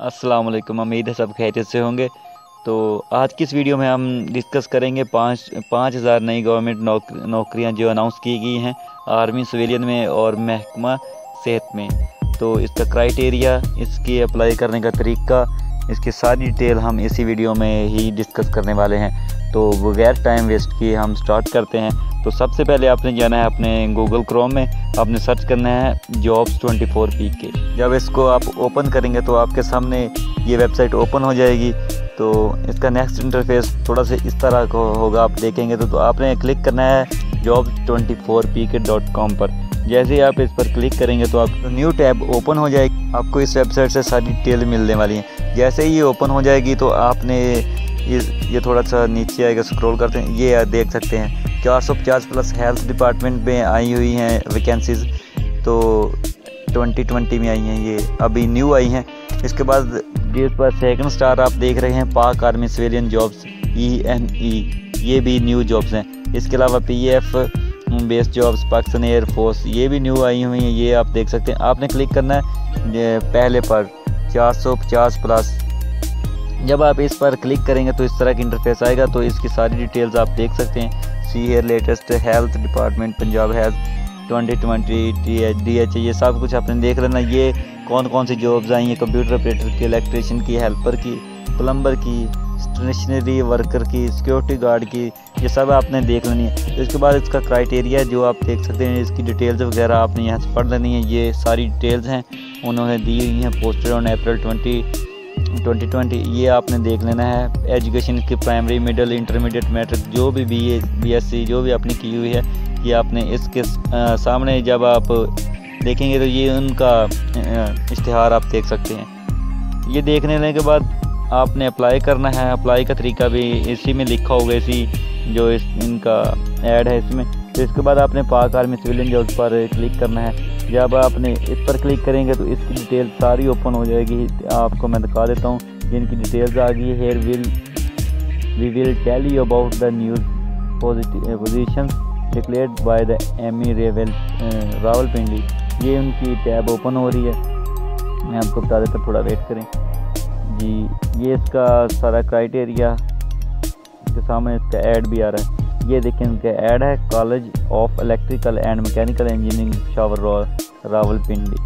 वालेकुम उम्मीद है सब खैरियत से होंगे। तो आज की इस वीडियो में हम डिस्कस करेंगे पाँच पाँच हज़ार नई गवर्नमेंट नौक, नौकरियाँ जो अनाउंस की गई हैं आर्मी सिविलियन में और महकमा सेहत में। तो इसका क्राइटेरिया इसकी अप्लाई करने का तरीका इसकी सारी डिटेल हम इसी वीडियो में ही डिस्कस करने वाले हैं। तो बगैर टाइम वेस्ट किए हम स्टार्ट करते हैं। तो सबसे पहले आपने जाना है अपने गूगल क्रोम में। आपने सर्च करना है जॉब्स 24 पी के जब इसको आप ओपन करेंगे तो आपके सामने ये वेबसाइट ओपन हो जाएगी। तो इसका नेक्स्ट इंटरफेस थोड़ा सा इस तरह का होगा आप देखेंगे तो, तो आपने क्लिक करना है job twenty four P K dot com पर। जैसे ही आप इस पर क्लिक करेंगे तो आप न्यू टैब ओपन हो जाएगी। आपको इस वेबसाइट से सारी डिटेल मिलने वाली है। जैसे ही ओपन हो जाएगी तो आपने ये ये थोड़ा सा नीचे आएगा स्क्रॉल करते हैं। ये देख सकते हैं, चार सौ पचास प्लस हेल्थ डिपार्टमेंट में आई हुई हैं वैकेंसीज़ तो ट्वेंटी ट्वेंटी में आई हैं, ये अभी न्यू आई हैं। इसके बाद जिस पर सेकंड स्टार आप देख रहे हैं Pak army civilian jobs E N E ये भी न्यू जॉब्स हैं। इसके अलावा P F base jobs Pakistan air force ये भी न्यू आई हुई हैं, ये आप देख सकते हैं। आपने क्लिक करना है पहले पर 450 प्लस जब आप इस पर क्लिक करेंगे तो इस तरह की इंटरफेस आएगा तो इसकी सारी डिटेल्स आप देख सकते हैं। See here latest health department Punjab health twenty twenty T H D H ये सब कुछ आपने देख लेना। ये कौन कौन सी जॉब्स आई हैं? कंप्यूटर ऑपरेटर की इलेक्ट्रिशियन की हेल्पर की प्लम्बर की स्टेशनरी वर्कर की सिक्योरिटी गार्ड की ये सब आपने देख लेनी है। तो इसके बाद इसका क्राइटेरिया जो आप देख सकते हैं, इसकी डिटेल्स वगैरह आपने यहाँ से पढ़ लेनी है। ये सारी डिटेल्स हैं, उन्होंने दी हुई हैं poster on April twenty twenty twenty ये आपने देख लेना है एजुकेशन की प्राइमरी मिडिल इंटरमीडिएट मैट्रिक जो भी B A B S C जो भी आपने की हुई है, ये आपने इसके सामने जब आप देखेंगे तो ये उनका इश्तहार आप देख सकते हैं। ये देखने लेने के बाद आपने अप्लाई करना है। अप्लाई का तरीका भी इसी में लिखा होगा, इसी जो इस इनका ऐड है इसमें। तो इसके बाद आपने पाक आर्मी सिविलियन जॉब पर क्लिक करना है। जब आपने इस पर क्लिक करेंगे तो इसकी डिटेल सारी ओपन हो जाएगी। आपको मैं दिखा देता हूँ। जिनकी डिटेल्स आ गई here will we will tell you about the news position declared by the army रेवल Rawalpindi ये उनकी टैब ओपन हो रही है। मैं आपको बता देता थोड़ा वेट करें। जी, ये इसका सारा क्राइटेरिया इसके सामने इसका ऐड भी आ रहा है। ये देखें इनका ऐड है college of electrical and mechanical engineering shower Rawalpindi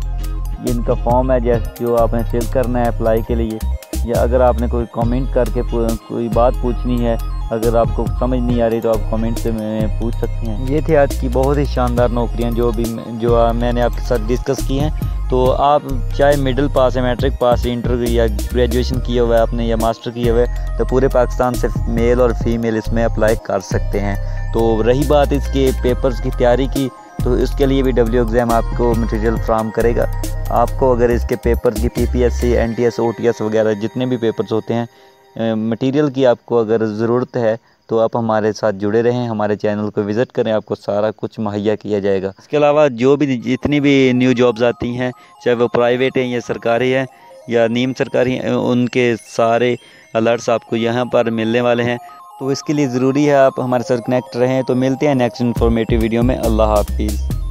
ये इनका फॉर्म है, जैसे जो आपने फिल करना है अप्लाई के लिए। या अगर आपने कोई कमेंट करके कोई बात पूछनी है, अगर आपको समझ नहीं आ रही तो आप कमेंट से में पूछ सकते हैं। ये थे आज की बहुत ही शानदार नौकरियाँ जो भी जो मैंने आपके साथ डिस्कस की हैं। तो आप चाहे मिडिल पास है मैट्रिक पास है इंटर या ग्रेजुएशन किया हुआ है, आपने या मास्टर किया हुआ है तो पूरे पाकिस्तान से मेल और फीमेल इसमें अप्लाई कर सकते हैं। तो रही बात इसके पेपर्स की तैयारी की तो इसके लिए भी डब्ल्यू एग्ज़ाम आपको मटेरियल फ्राहम करेगा। आपको अगर इसके पेपर की P P S C N T S O T S वगैरह जितने भी पेपर्स होते हैं मटेरियल की आपको अगर ज़रूरत है तो आप हमारे साथ जुड़े रहें, हमारे चैनल को विज़िट करें, आपको सारा कुछ मुहैया किया जाएगा। इसके अलावा जो भी जितनी भी न्यू जॉब्स आती हैं, चाहे वो प्राइवेट हैं या सरकारी हैं, या नीम सरकारी हैं, उनके सारे अलर्ट्स आपको यहाँ पर मिलने वाले हैं। तो इसके लिए ज़रूरी है आप हमारे साथ कनेक्ट रहें। तो मिलते हैं नेक्स्ट इन्फॉर्मेटिव वीडियो में। अल्लाह हाफिज़।